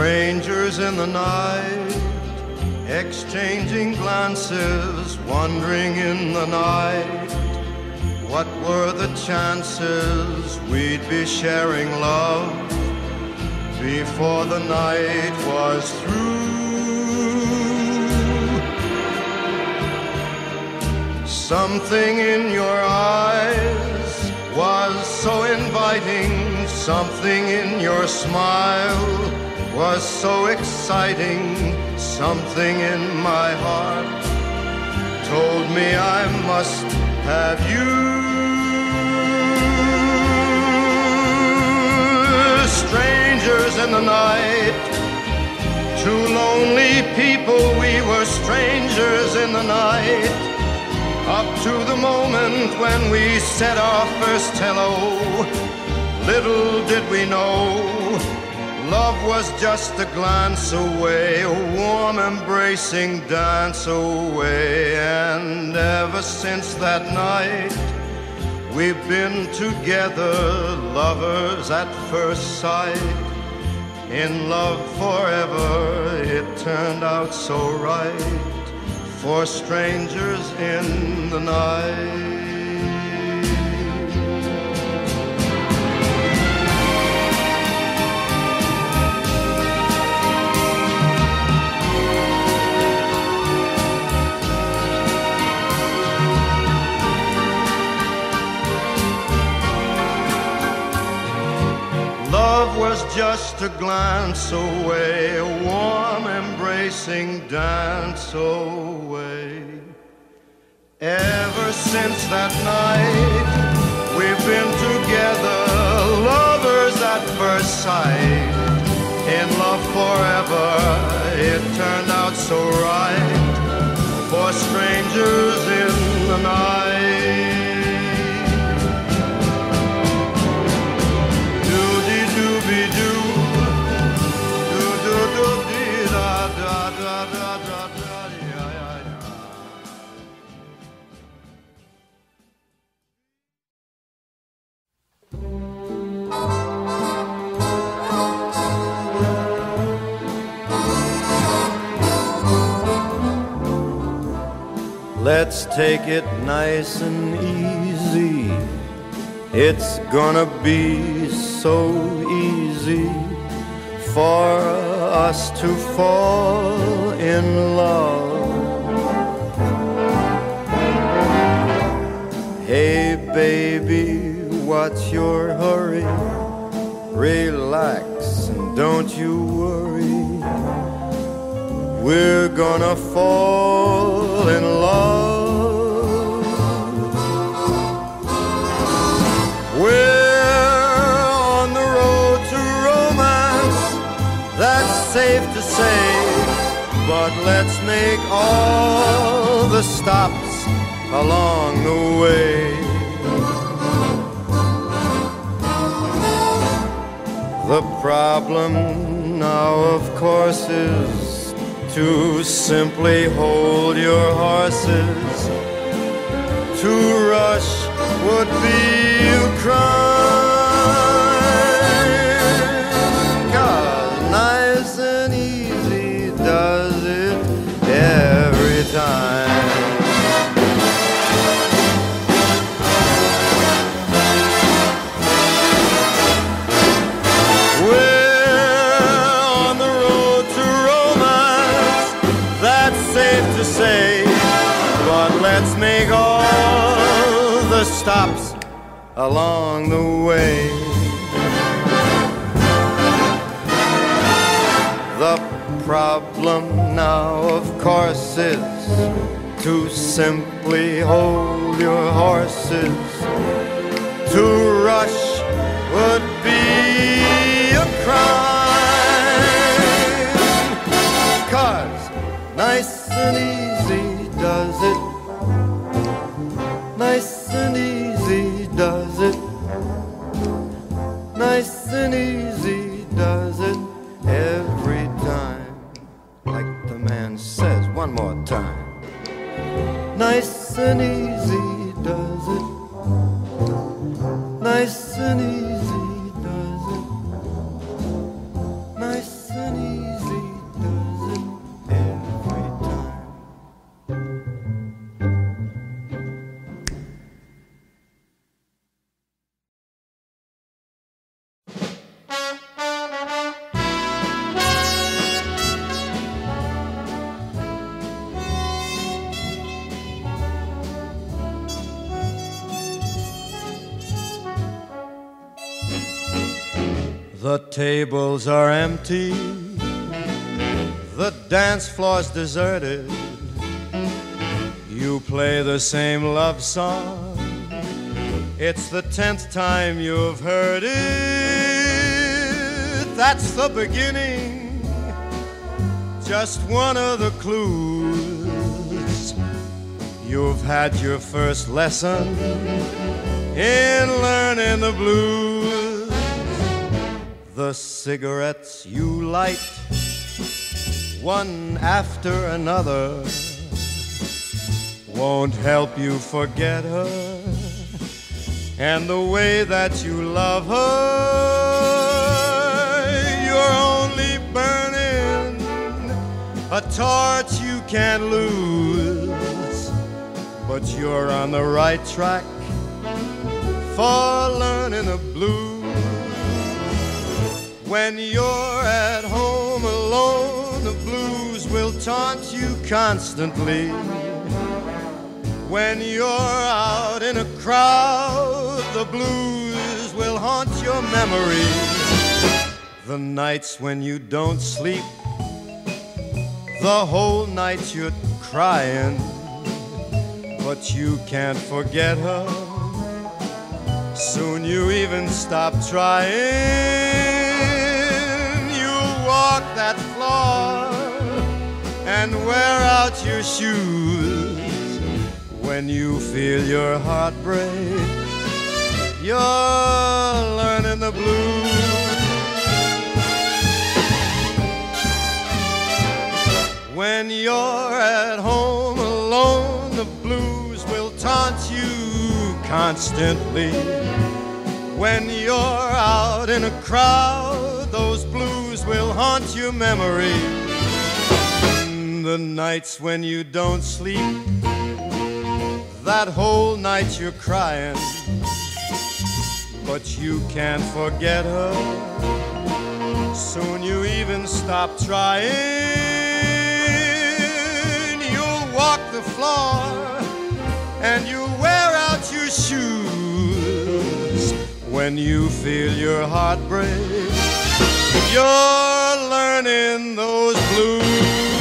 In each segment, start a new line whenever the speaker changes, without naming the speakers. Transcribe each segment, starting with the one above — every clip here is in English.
Strangers in the night, exchanging glances, wandering in the night. What were the chances we'd be sharing love before the night was through? Something in your eyes was so inviting, something in your smile was so exciting, something in my heart told me I must have you. Strangers in the night, two lonely people, we were strangers in the night. Up to the moment when we said our first hello, little did we know Love was just a glance away, a warm embracing dance away. And ever since that night, we've been together, lovers at first sight. In love forever, it turned out so right for strangers in the night. Love was just a glance away, a warm embracing dance away. Ever since that night, we've been together, lovers at first sight. In love forever, it turned out so right for strangers in the night. Let's take it nice and easy. It's gonna be so easy for us to fall in love. Hey, baby, what's your hurry? Relax and don't you worry. We're gonna fall in love. We're on the road to romance, that's safe to say. But let's make all the stops along the way. The problem now, of course, is to simply hold your horses. To rush would be a crime. Stops along the way. The problem now, of course, is to simply hold your horses. Tables are empty, the dance floor's deserted. You play the same love song, it's the tenth time you've heard it. That's the beginning, just one of the clues. You've had your first lesson in learning the blues. The cigarettes you light, one after another, won't help you forget her and the way that you love her. You're only burning a torch you can't lose, but you're on the right track for learning the blues. When you're at home alone, the blues will taunt you constantly. When you're out in a crowd, the blues will haunt your memory. The nights when you don't sleep, the whole night you're crying, but you can't forget her. Soon you even stop trying walk that floor and wear out your shoes when you feel your heart break. You're learning the blues. When you're at home alone, the blues will taunt you constantly. When you're out in a crowd, those blues will haunt your memory. The nights when you don't sleep, that whole night you're crying, but you can't forget her. Soon you even stop trying. You'll walk the floor and you'll wear out your shoes when you feel your heart break you're learning those blues.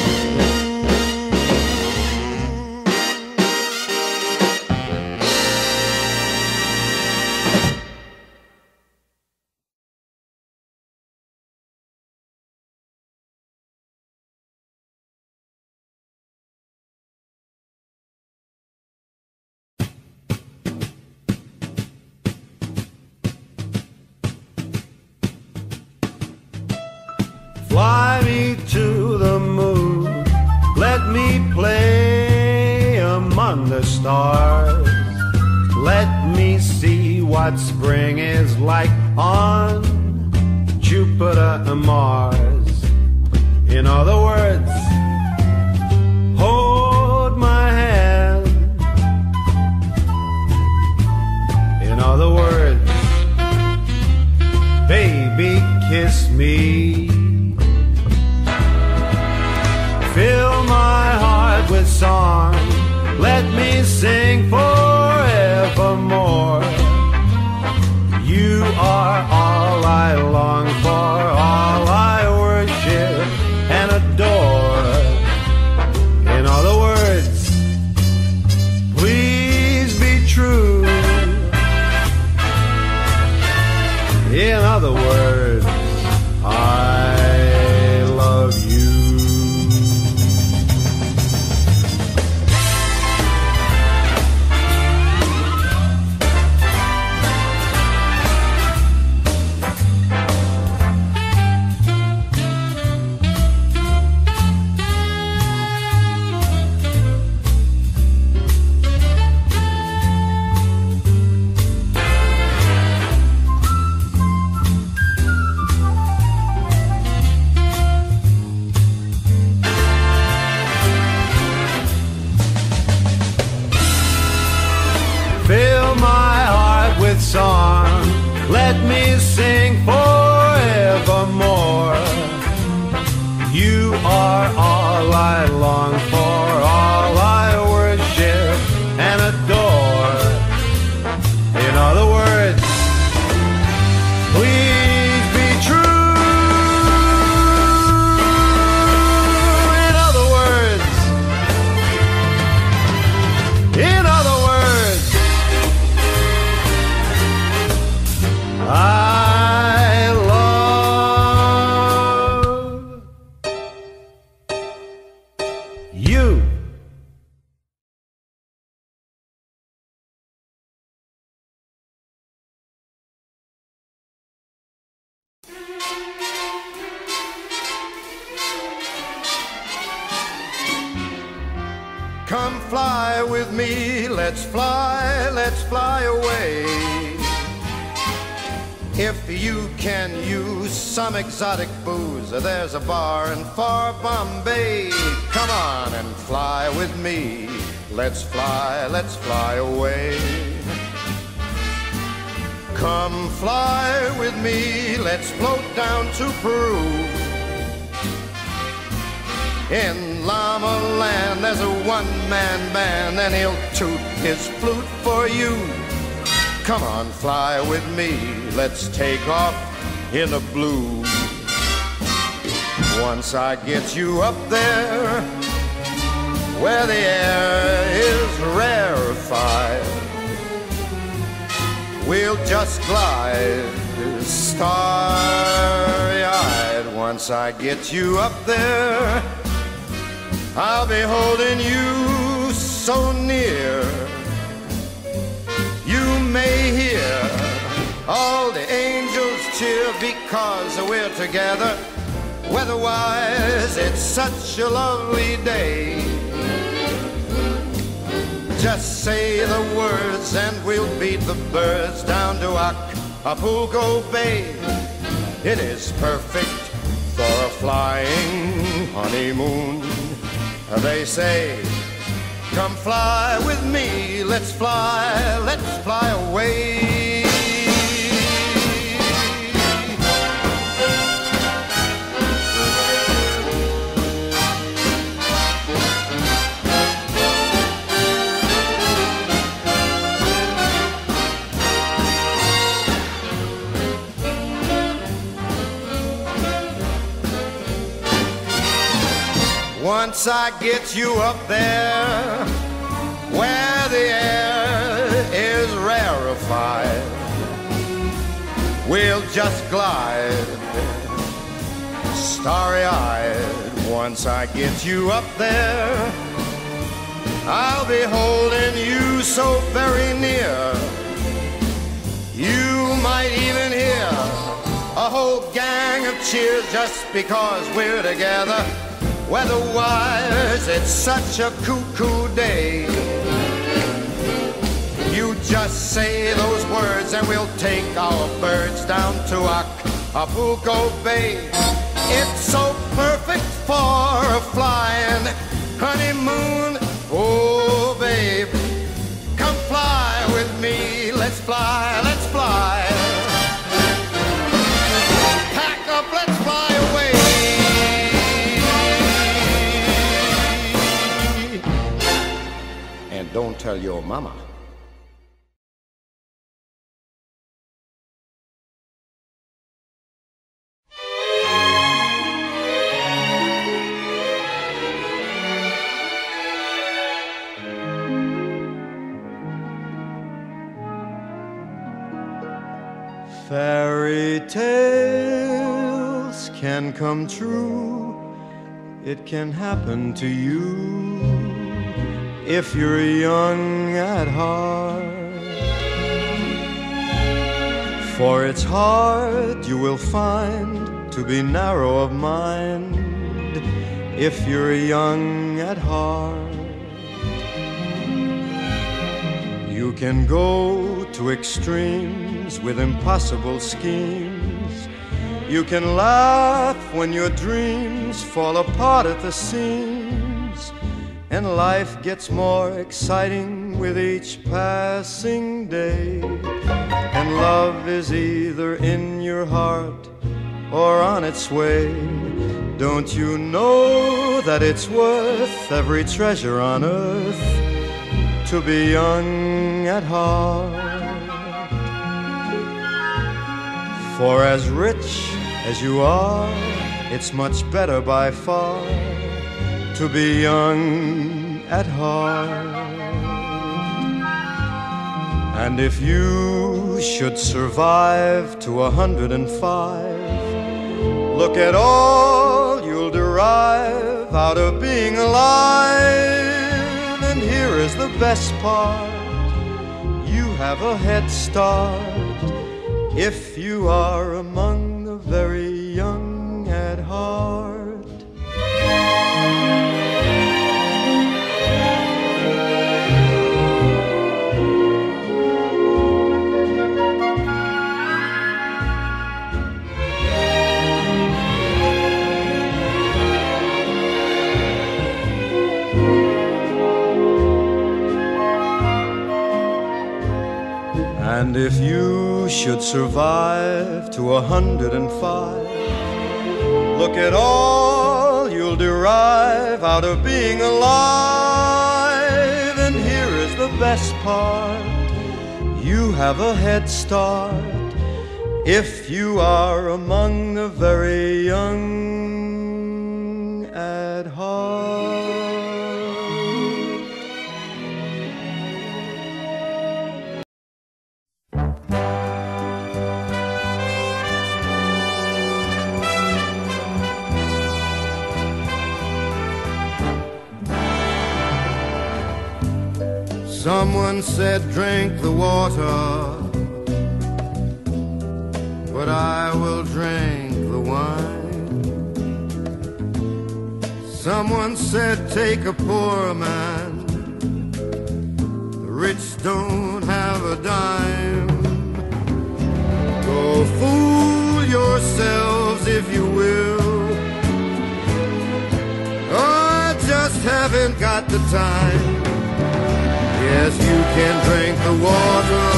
And
he'll toot his flute for you. Come on, fly with me, let's take off in the blue. Once I get you up there, where the air is rarefied, we'll just glide starry-eyed. Once I get you up there, I'll be holding you so near. You may hear all the angels cheer because we're together. Weatherwise, it's such a lovely day. Just say the words and we'll beat the birds down to Acapulco Bay. It is perfect for a flying honeymoon. They say, come fly with me, let's fly, let's fly away. Once I get you up there where the air is rarefied, we'll just glide starry eyed. Once I get you up there, I'll be holding you so very near. You might even hear a whole gang of cheers just because we're together. Weatherwise, it's such a cuckoo day. You just say those words and we'll take our birds down to Acapulco Bay. It's so perfect for a flying honeymoon. Oh, babe, come fly with me. Let's fly. Tell your mama.
Fairy tales can come true. It can happen to you if you're young at heart. For it's hard, you will find, to be narrow of mind if you're young at heart. You can go to extremes with impossible schemes. You can laugh when your dreams fall apart at the seams. And life gets more exciting with each passing day. And love is either in your heart or on its way. Don't you know that it's worth every treasure on earth to be young at heart? For as rich as you are, it's much better by far to be young at heart. And if you should survive to a hundred and five, look at all you'll derive out of being alive. And here is the best part you have a head start if you are among the very And if you should survive to a hundred and five, look at all you'll derive out of being alive. And here is the best part you have a head start if you are among the very young at heart.
Someone said drink the water, but I will drink the wine. Someone said take a poor man, the rich don't have a dime. Go fool yourselves if you will. Oh, I just haven't got the time. Yes, you can drink the water,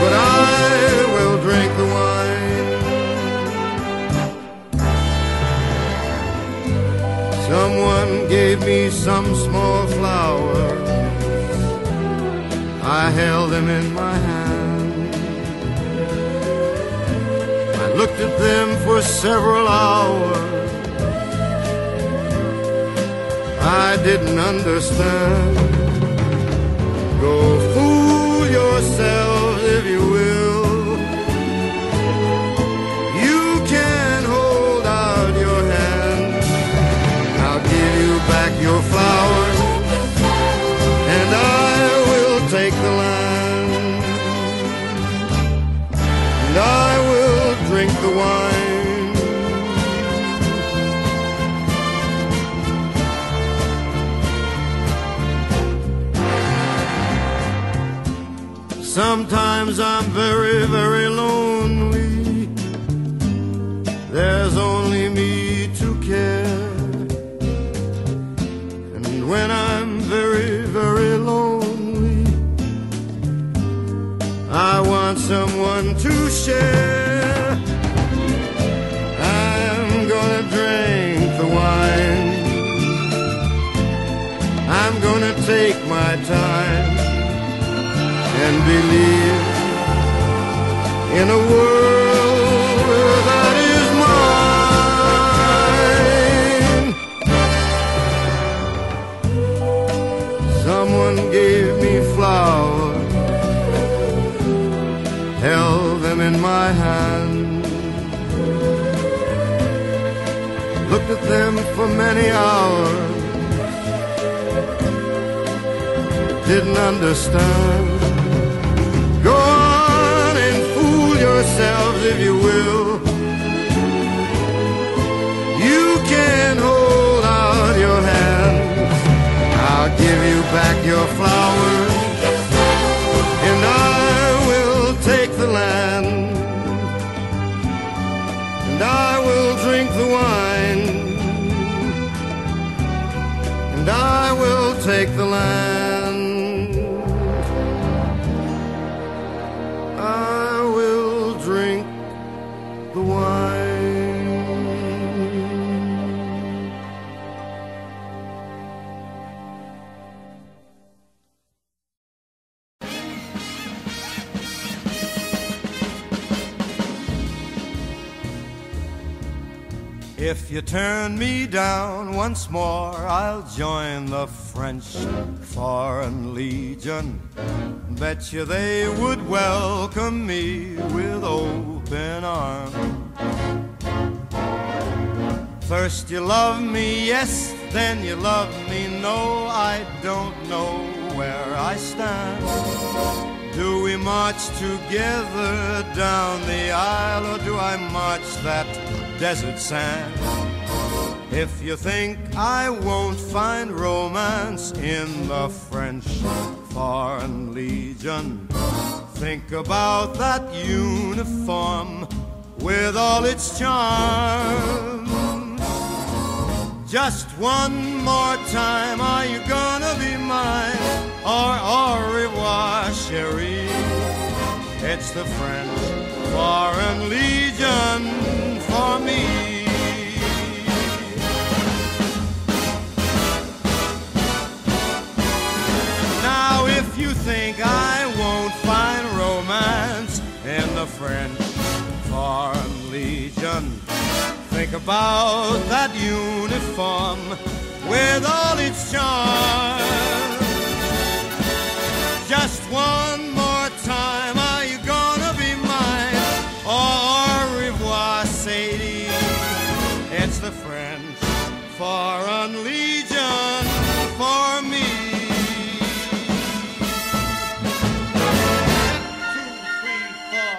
but I will drink the wine. Someone gave me some small flowers. I held them in my hand. I looked at them for several hours. I didn't understand. Go fool yourselves if you will. You can hold out your hand. I'll give you back your flowers, and I will take the land. And I Sometimes I'm very, very lonely. There's only me to care. And when I'm very, very lonely, I want someone to share. In a world that is mine. Someone gave me flowers, held them in my hand, looked at them for many hours, didn't understand. If you will. You can hold out your hands. I'll give you back your flowers,
If you turn me down once more, I'll join the French Foreign Legion. Bet you they would welcome me with open arms. First you love me, yes, then you love me, no, I don't know where I stand. Do we march together down the aisle or do I march that desert sand? If you think I won't find romance in the French Foreign Legion, think about that uniform with all its charm. Just one more time, are you gonna be mine? Or au revoir, chérie?
It's the French Foreign Legion for me. Now, if you think I won't find romance in the French Foreign Legion, think about that uniform with all its charm. Just one Foreign Legion for me. Two, three, four.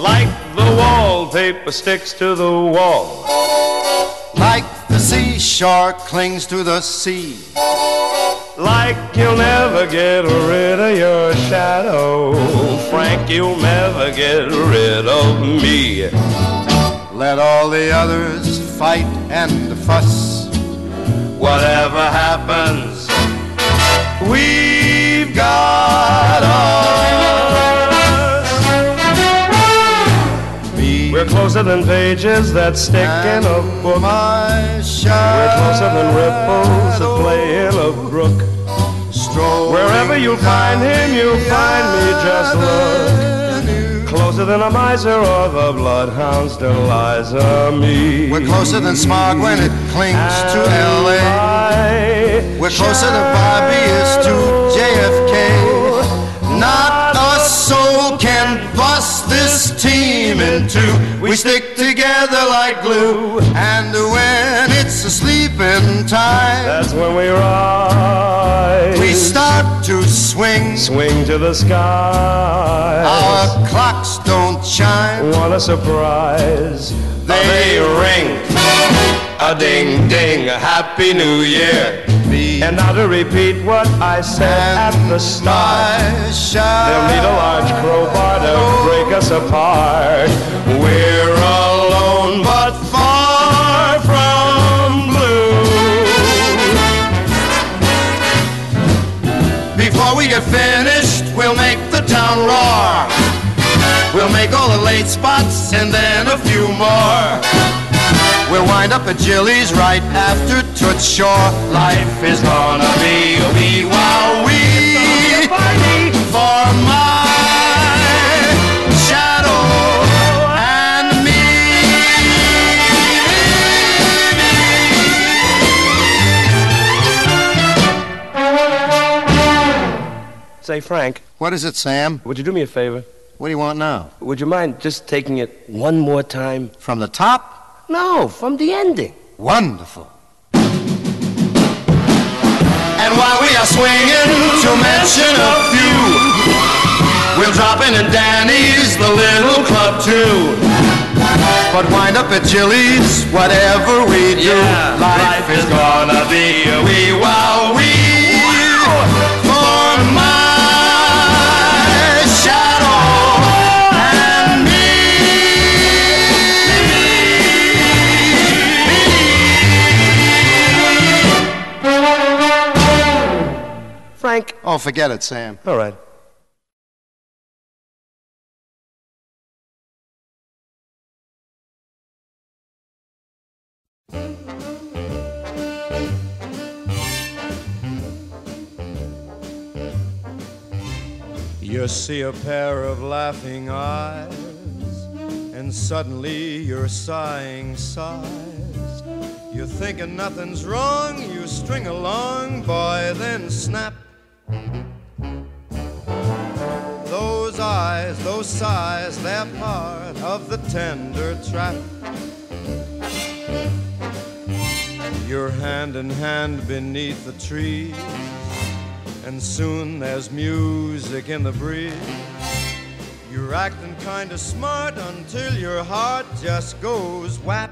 Like the wallpaper sticks to the wall.
Like the seashore clings to the sea.
Like you'll never get rid of your shadow. Frank, you'll never get rid of me.
Let all the others fight and fuss.
Whatever happens, we've got us. We're closer than pages that stick in a book.
my
We're closer than ripples that play in a brook. Wherever you find him, you'll find me, just look. Closer than a miser or the bloodhound's Deliza me.
We're closer than smog when it clings to LA. We're closer than Bobby is to JFK. Not soul can bust this team in two. We stick together like glue. And when it's a sleeping time,
That's when we rise.
we start to swing.
swing to the sky.
Our clocks don't chime.
What a surprise!
They
They ring a ding ding, a happy new year. And now to repeat what I said at the start. They'll need a large crowbar to oh. break us apart. We're alone but far from blue.
Before we get finished, we'll make the town roar. We'll make all the late spots and then a few more. We'll wind up at Jilly's right after Toots Shor. Life is gonna be a wee wow wee for my shadow and me.
Say, Frank,
What is it, Sam?
would you do me a favor?
What do you want now?
Would you mind just taking it one more time?
From the top?
No, from the ending.
Wonderful. And while we are swinging, to mention a few, we'll drop in at Danny's, the little club too. But wind up at Jilly's, whatever we do, life is gonna be a wee wow
Frank.
Oh, forget it, Sam.
All right.
You see a pair of laughing eyes, and suddenly you're sighing sighs. You're thinking nothing's wrong, you string along, boy, then snap. Those eyes, those sighs, they're part of the tender trap. You're hand in hand beneath the trees and soon there's music in the breeze. You're acting kinda smart until your heart just goes whap.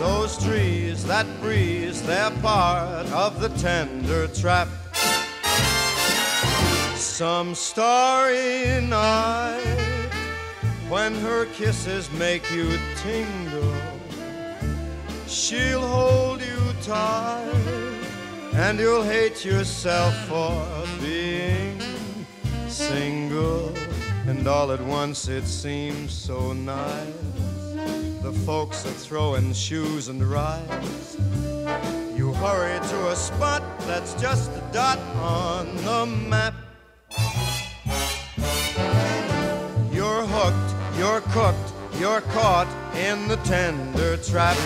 Those trees, that breeze, they're part of the tender trap. Some starry night when her kisses make you tingle. She'll hold you tight, and you'll hate yourself for being single. And all at once it seems so nice. The folks are throwing shoes and rides. Hurry to a spot that's just a dot on the map. You're hooked, you're cooked, you're caught in the tender trap.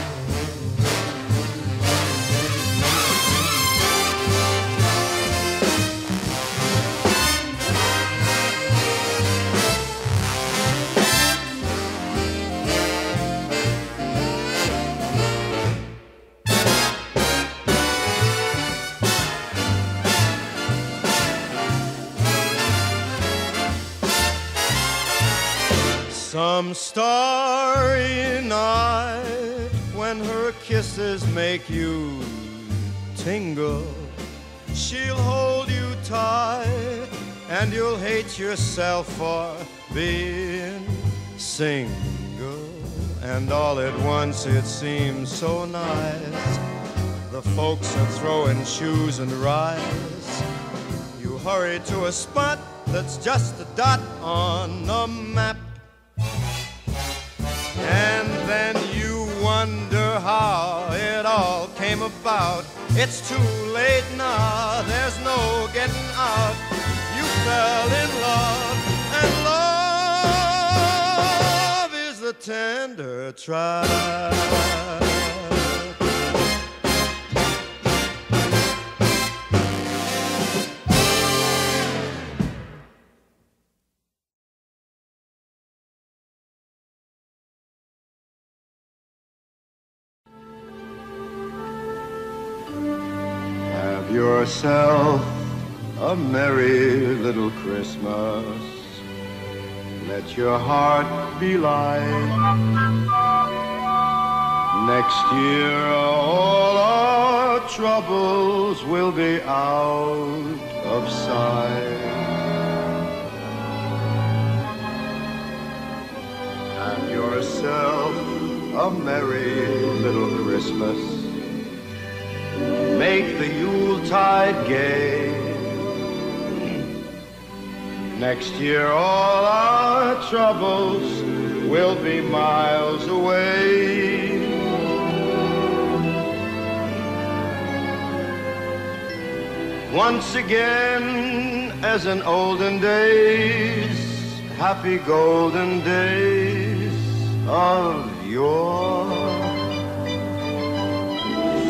Some starry night when her kisses make you tingle, she'll hold you tight and you'll hate yourself for being single. And all at once it seems so nice. The folks are throwing shoes and rice. You hurry to a spot that's just a dot on the map. About. It's too late now, there's no getting out. You fell in love, and love is the tender trap. Yourself a merry little Christmas. Let your heart be light. Next year, all our troubles will be out of sight. Have yourself a merry little Christmas. Make the Yuletide gay. Next year, all our troubles will be miles away. Once again, as in olden days, happy golden days of yore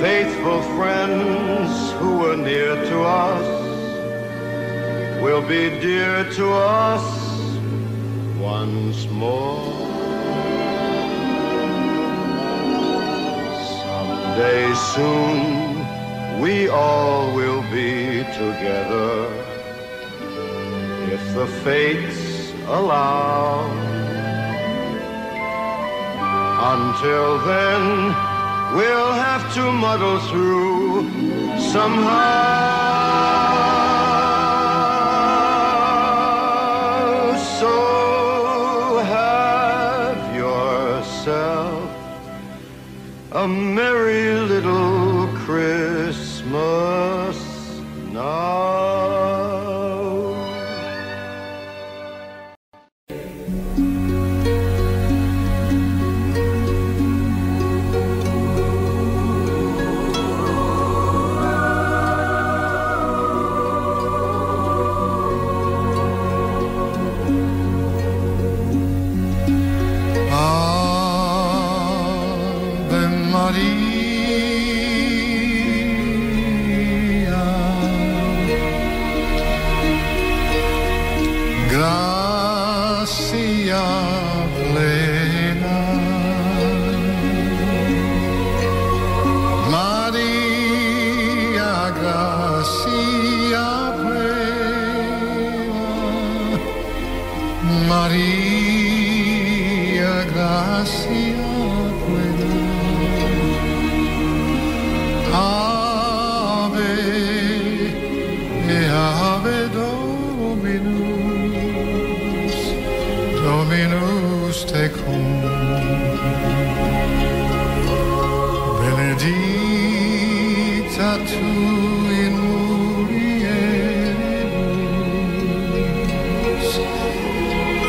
faithful friends who were near to us will be dear to us once more. Someday soon we all will be together if the fates allow. Until then, We'll have to muddle through somehow.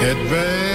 Et benedictus,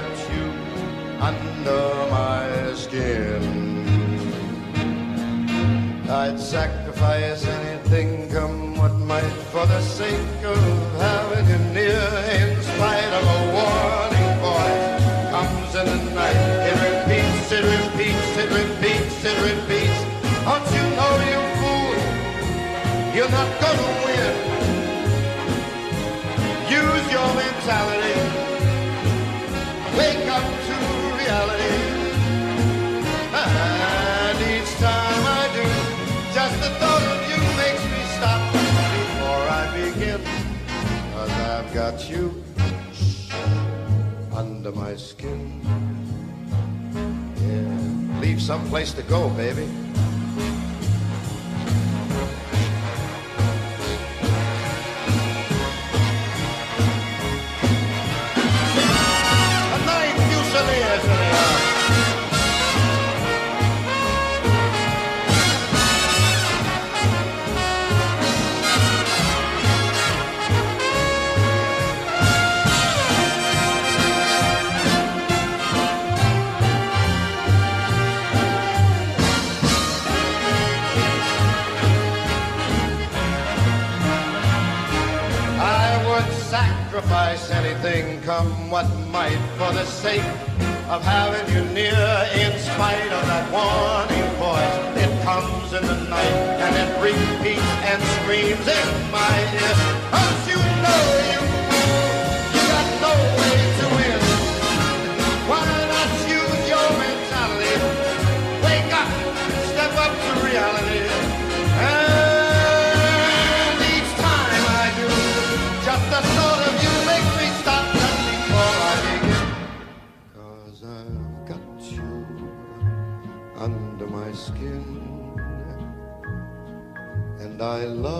got you under my skin. I'd sacrifice anything, come what might, for the sake of having you near. In spite of a warning voice, comes in the night. It repeats, it repeats, it repeats, it repeats. Don't you know, you fool, you're not gonna win. Use your mentality. Got you under my skin. Yeah, leave some place to go, baby. A night fusiliers sacrifice anything, come what might, for the sake of having you near. In spite of that warning voice, it comes in the night and it repeats and screams in my ear. You know you fool? I love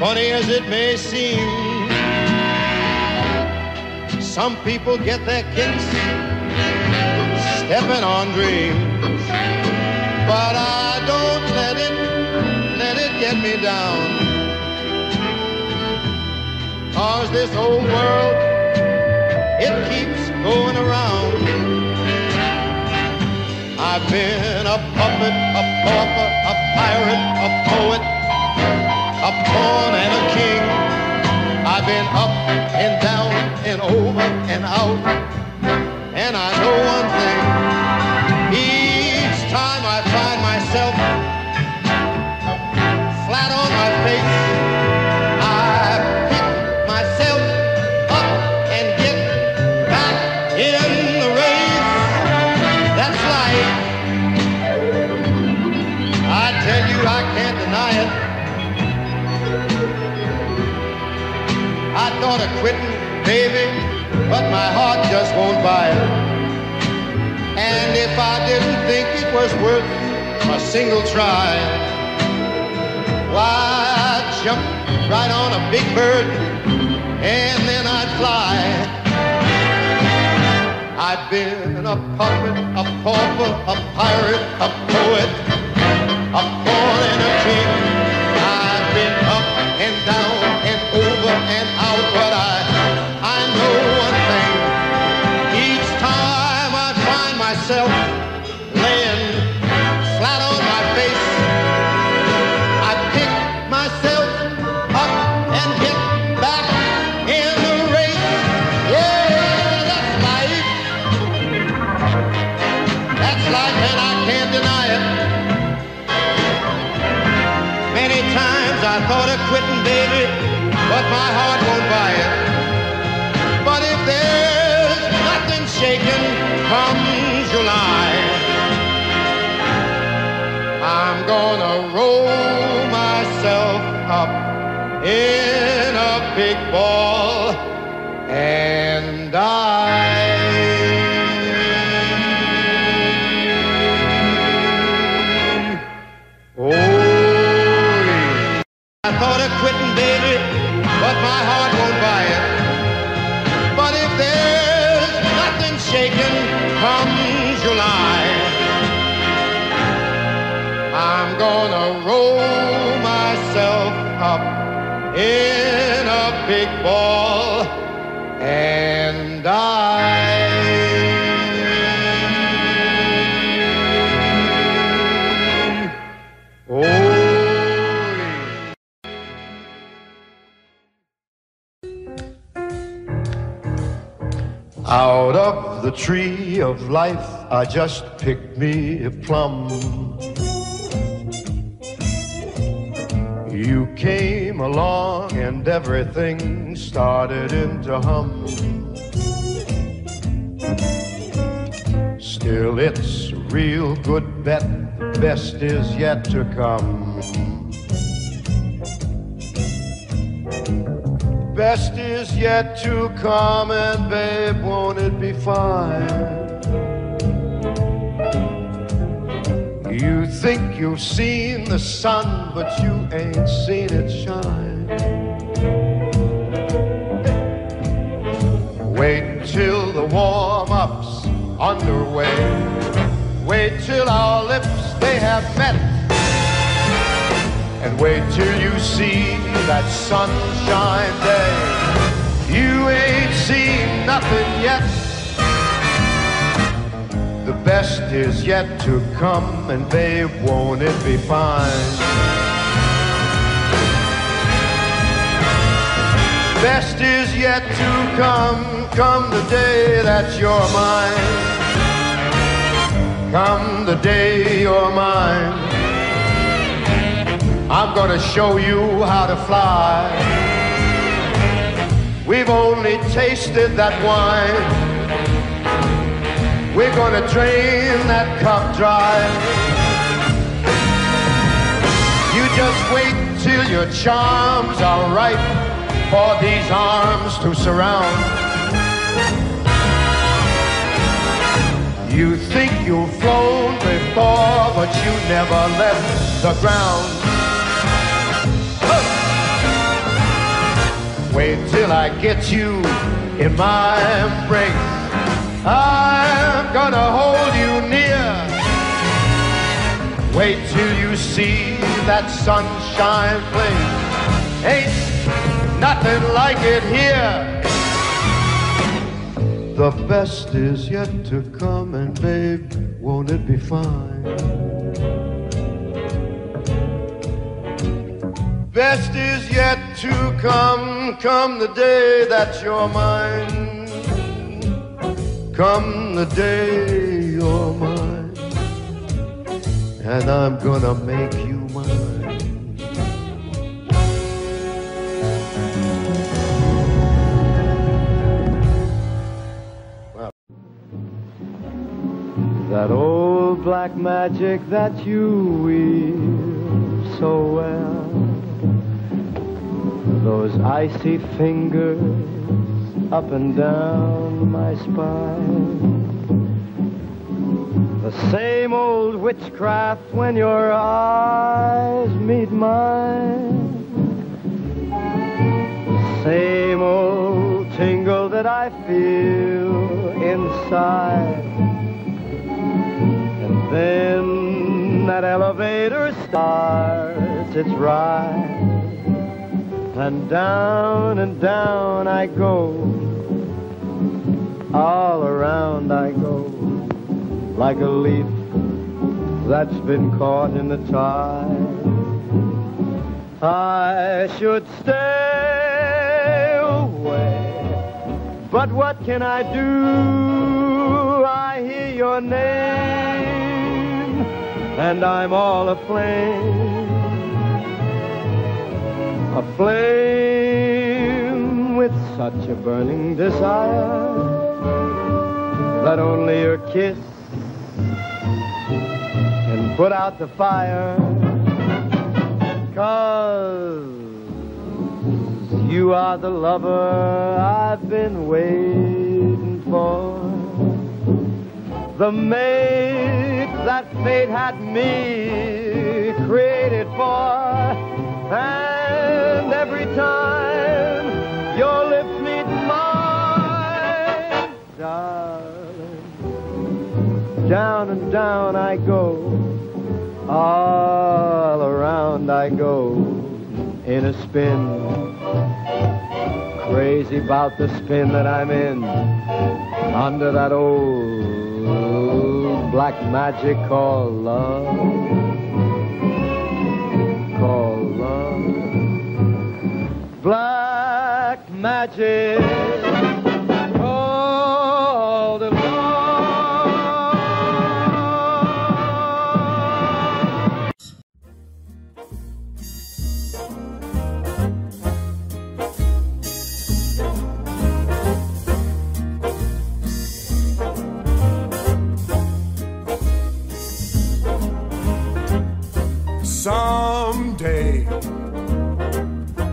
Funny as it may seem, some people get their kicks stepping on dreams. But I don't let it, let it get me down. Cause this old world, it keeps going around. I've been a puppet, a pauper, a pirate, a poet, it. And if I didn't think it was worth a single try, why, I'd jump right on a big bird and then I'd fly. I've been a puppet, a pauper, a pirate, a poet, a pawn and a king. I've been up and down and over and out, but I in a big ball and die. Oh. I thought of quitting, baby, but my heart in a big ball and. Oh. Out of the tree of life, I just picked me a plum. You came along and everything started into hum. Still, it's a real good bet, the best is yet to come. Best is yet to come, and babe, won't it be fine? You think you've seen the sun, but you ain't seen it shine. Wait till the warm up's underway. Wait till our lips they have met. And wait till you see that sunshine day. You ain't seen nothing yet. The best is yet to come, and babe, won't it be fine? Best is yet to come, come the day that you're mine. Come the day you're mine. I'm gonna show you how to fly. We've only tasted that wine. We're gonna drain that cup dry. You just wait till your charms are ripe for these arms to surround. You think you've flown before, but you never left the ground. Wait till I get you in my embrace. I'm gonna hold you near. Wait till you see that sunshine place. Ain't nothing like it here. The best is yet to come, and babe, won't it be fine? Best is yet to come, come the day that you're mine. Come the day you're mine, and I'm gonna make you mine. That old black magic that you weave so well those icy fingers up and down my spine. The same old witchcraft when your eyes meet mine. The same old tingle that I feel inside. And then that elevator starts its ride. And down and down I go. All around I go. Like a leaf that's been caught in the tide. I should stay away. But what can I do? I hear your name, and I'm all aflame. Aflame with such a burning desire that only your kiss can put out the fire. Cause you are the lover I've been waiting for. The mate that fate had me created for. And every time your lips meet mine, darling, down and down I go. All around I go in a spin. Crazy about the spin that I'm in. Under that old black magic called love. Called magic. Called love.
Someday,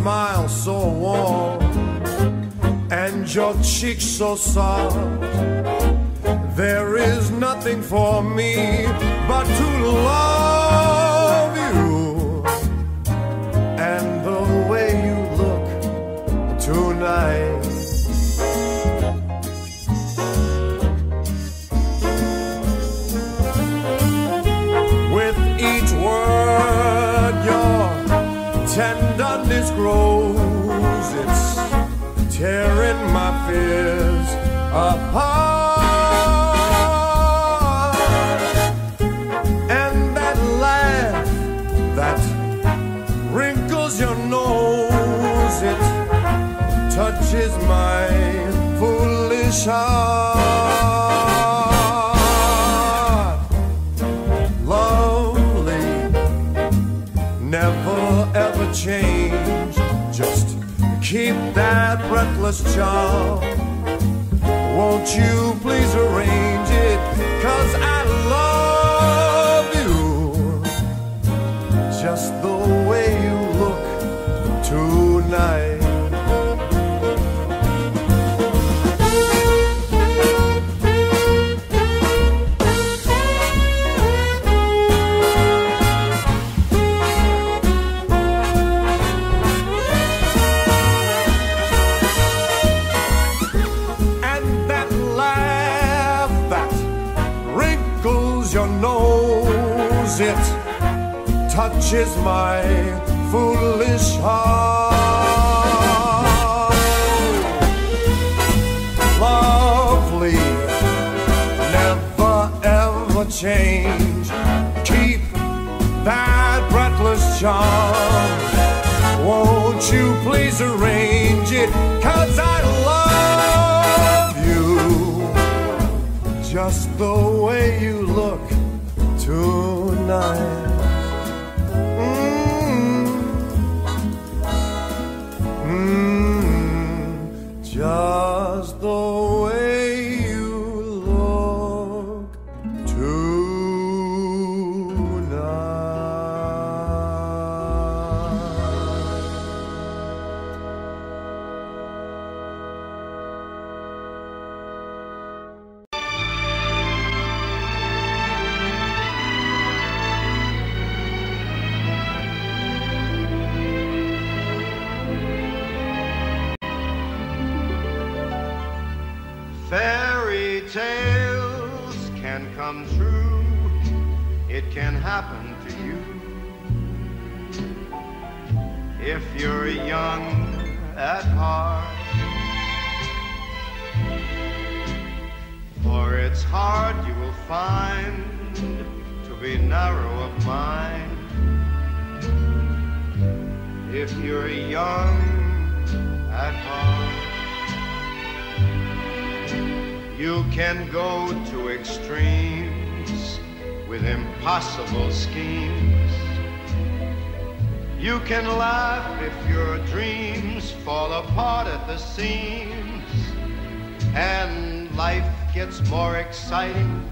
smile so warm and your cheeks so soft. There is nothing for me but to love tearing my fears apart. Charm. Won't you please arrange touches my foolish heart. Lovely, never ever change. Keep that breathless charm. Won't you please arrange it? Cause I love you just the way you look tonight. with impossible schemes. You can laugh if your dreams fall apart at the
seams. And life gets more exciting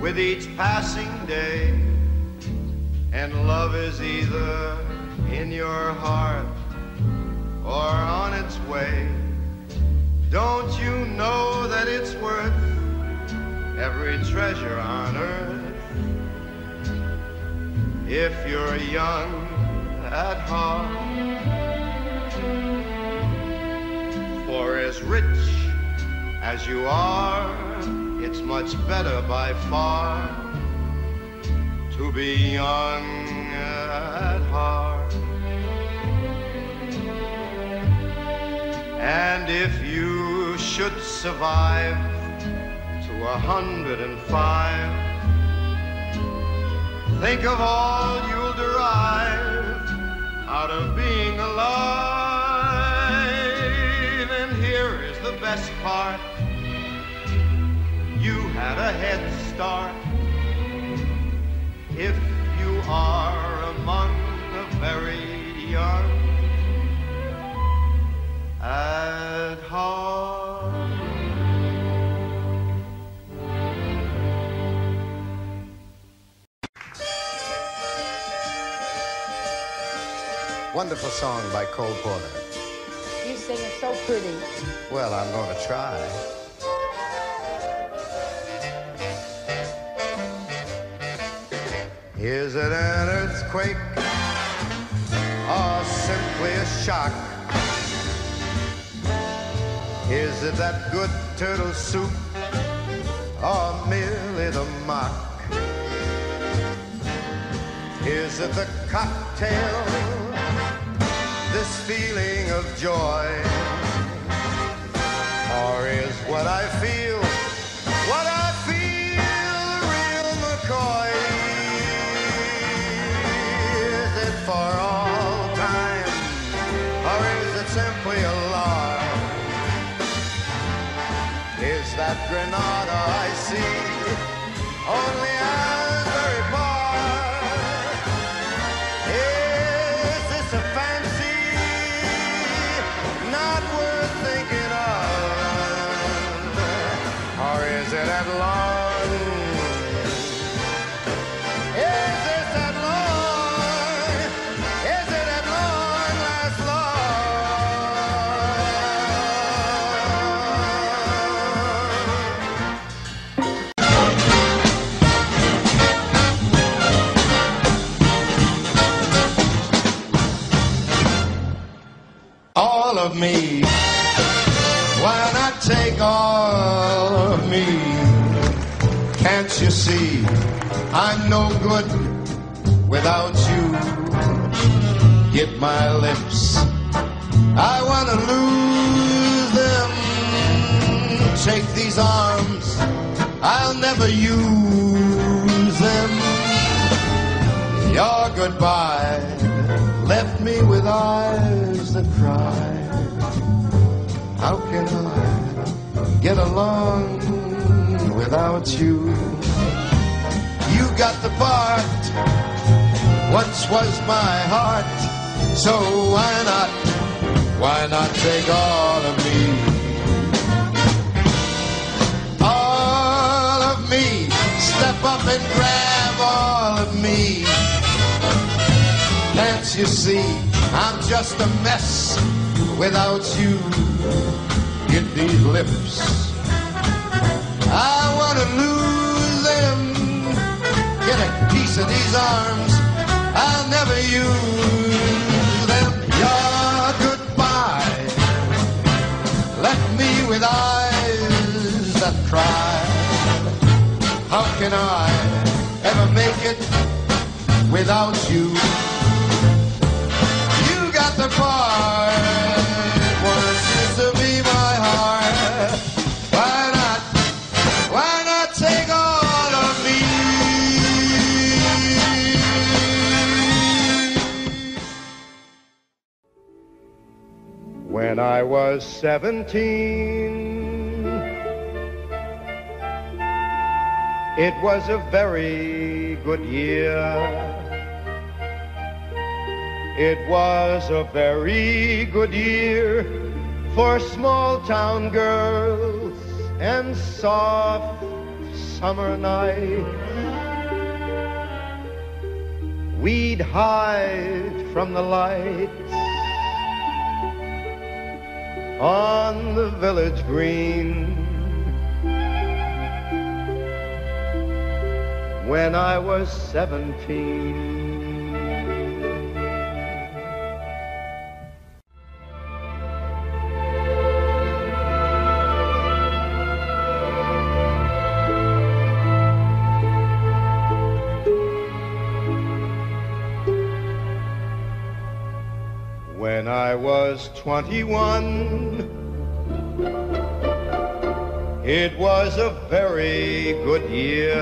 with each passing day. And love is either in your
heart or on its way. Don't you know that it's worth every
treasure
on earth. If you're young at heart, for as rich as
you are, it's much better by far to be young at heart. And if you should
survive, a hundred and five. Think of all you'll derive out of being alive. And here is
the best part. You had a
head start. If you are among the very young at heart. Wonderful song by Cole Porter.
You sing it so pretty.
Well, I'm going to try. Is it an earthquake or simply a shock? Is it that good turtle soup or merely the mock? Is it the cocktail this feeling of joy? Or is what I feel, what I feel, real McCoy? Is it for all time, or is it simply a lie? Is that Granada I see only see I'm no good without you? Get my lips, I wanna lose them. Take these arms, I'll never use them. Your goodbye left
me with eyes that cry. How can I get along without you? You got the part, once was my heart, so why not, why not take all of me? All of me, step up and grab all of me. Can't you see I'm just a mess without you? Get these lips. Piece of these arms. I'll never use them. Your goodbye left me with eyes that cry. How can I ever make it without you? You
When I was 17, it was a very good year. It was a very good year for small town girls and soft summer nights. We'd hide from the lights on the village green. When I was seventeen. Was 21, it was a very good year.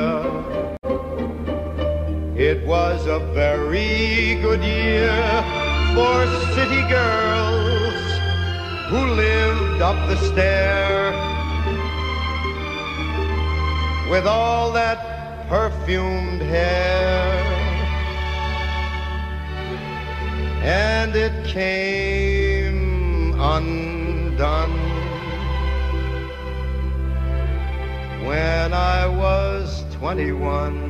It was a very good year for city girls who lived up the stair with all that perfumed hair. and it came undone when I was 21.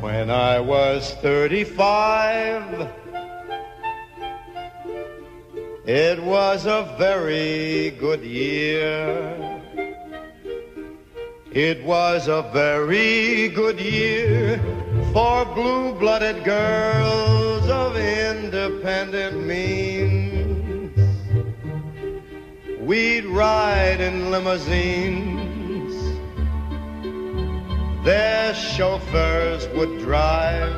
When I was 35, it was a very good year. It was a very good year for blue-blooded girls of independent means. We'd ride in limousines. Their chauffeurs would drive.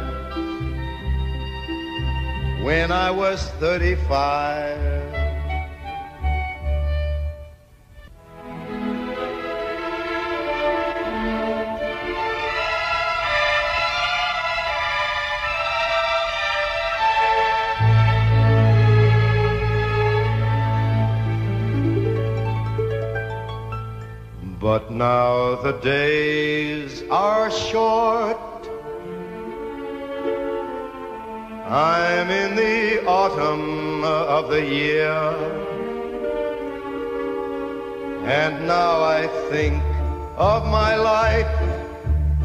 When I was 35. Now the days are short. I'm in the autumn of the year. And now I think of my life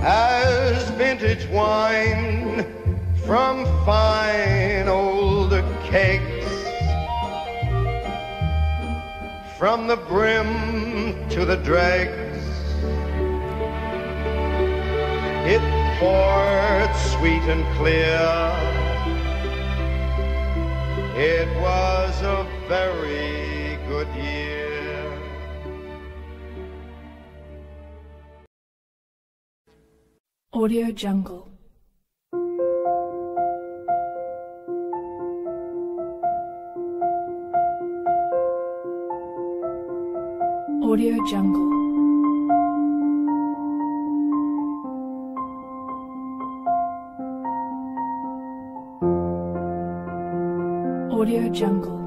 as vintage wine from fine old kegs. From the brim to the dregs, it poured sweet and clear. It was a very good year.
Audio Jungle. Audio Jungle. Audio Jungle.